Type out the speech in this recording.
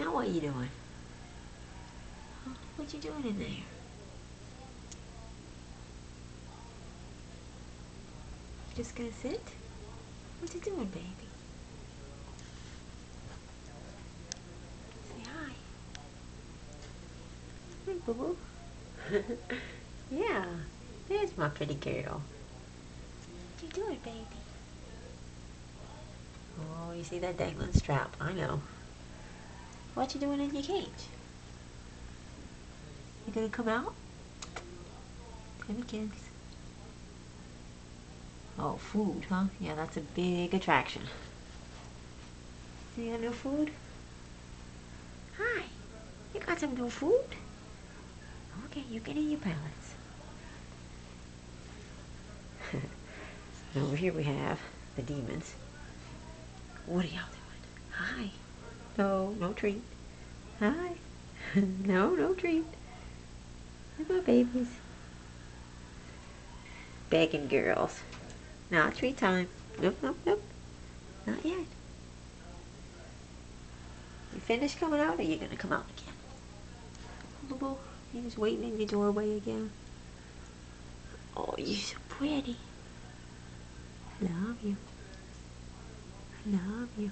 Now what are you doing? Huh? What you doing in there? You just gonna sit? What you doing, baby? Say hi. Hey, boo boo. yeah, there's my pretty girl. What you doing, baby? Oh, you see that dangling strap? I know. What you doing in your cage? You gonna come out? Come here, kids. Oh, food, huh? Yeah, that's a big attraction. You got no food? Hi. You got some new food? Okay, you can eat your pellets. over here we have the demons. What are y'all doing? Hi. No, no treat. Hi. no, no treat. They're my babies. Begging girls. Not treat time. Nope, nope, nope. Not yet. You finished coming out or you gonna come out again? You just waiting in your doorway again? Oh, you're so pretty. I love you. I love you.